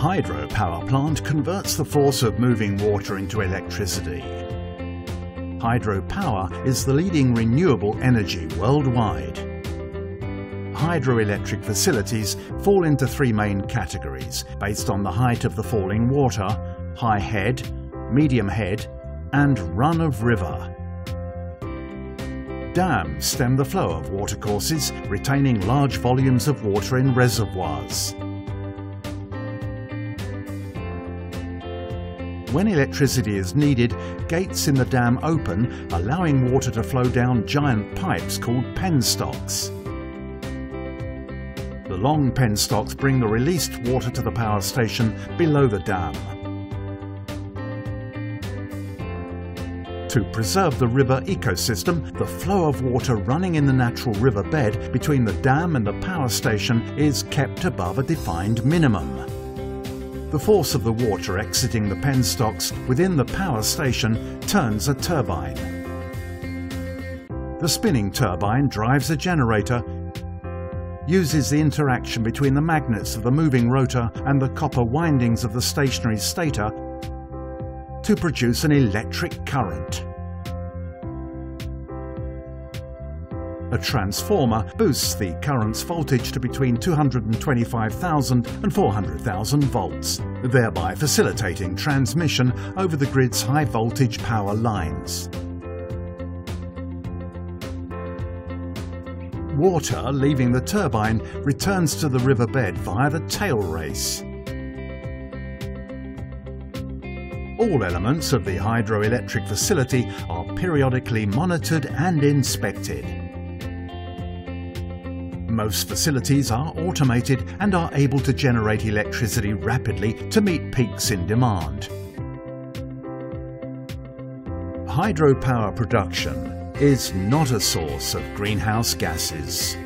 hydropower plant converts the force of moving water into electricity. Hydropower is the leading renewable energy worldwide. Hydroelectric facilities fall into three main categories based on the height of the falling water, high head, medium head and run of river. Dams stem the flow of watercourses, retaining large volumes of water in reservoirs. When electricity is needed, gates in the dam open, allowing water to flow down giant pipes called penstocks. The long penstocks bring the released water to the power station below the dam. To preserve the river ecosystem, the flow of water running in the natural river bed between the dam and the power station is kept above a defined minimum. The force of the water exiting the penstocks within the power station turns a turbine. The spinning turbine drives a generator, uses the interaction between the magnets of the moving rotor and the copper windings of the stationary stator to produce an electric current. A transformer boosts the current's voltage to between 225,000 and 400,000 volts, thereby facilitating transmission over the grid's high voltage power lines. Water leaving the turbine returns to the riverbed via the tail race. All elements of the hydroelectric facility are periodically monitored and inspected. Most facilities are automated and are able to generate electricity rapidly to meet peaks in demand. Hydropower production is not a source of greenhouse gases.